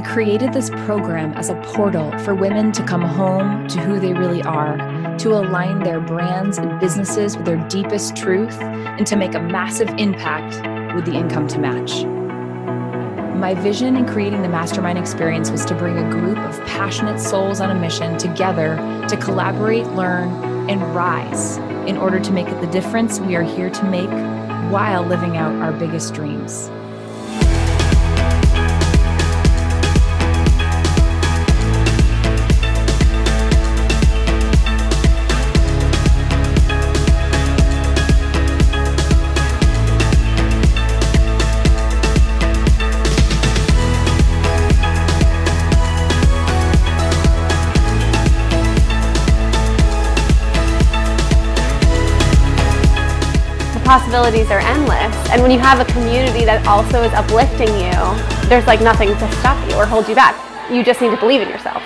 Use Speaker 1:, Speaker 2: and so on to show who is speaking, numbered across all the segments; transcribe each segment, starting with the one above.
Speaker 1: I created this program as a portal for women to come home to who they really are, to align their brands and businesses with their deepest truth, and to make a massive impact with the income to match. My vision in creating the mastermind experience was to bring a group of passionate souls on a mission together to collaborate, learn, and rise in order to make the difference we are here to make while living out our biggest dreams.
Speaker 2: Possibilities are endless. And when you have a community that also is uplifting you, there's like nothing to stop you or hold you back. You just need to believe in yourself.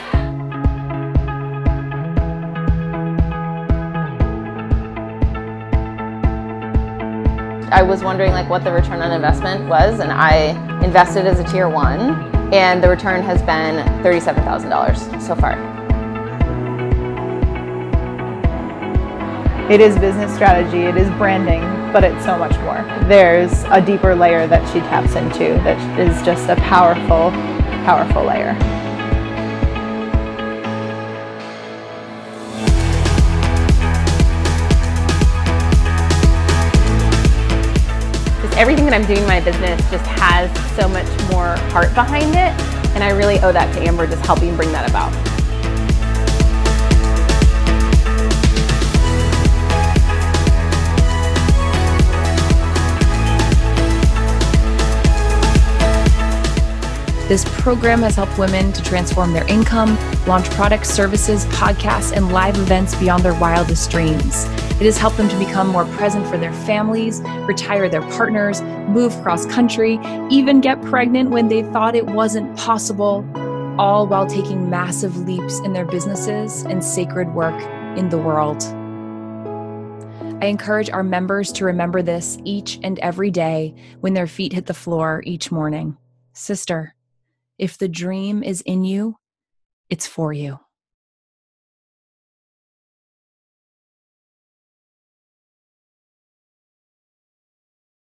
Speaker 3: I was wondering like what the return on investment was and I invested as a tier one and the return has been $37,000 so far.
Speaker 4: It is business strategy, it is branding, but it's so much more. There's a deeper layer that she taps into that is just a powerful, powerful layer.
Speaker 2: Just everything that I'm doing in my business just has so much more heart behind it, and I really owe that to Amber just helping bring that about.
Speaker 1: This program has helped women to transform their income, launch products, services, podcasts, and live events beyond their wildest dreams. It has helped them to become more present for their families, retire their partners, move cross country, even get pregnant when they thought it wasn't possible, all while taking massive leaps in their businesses and sacred work in the world. I encourage our members to remember this each and every day when their feet hit the floor each morning. Sister, if the dream is in you, it's for you.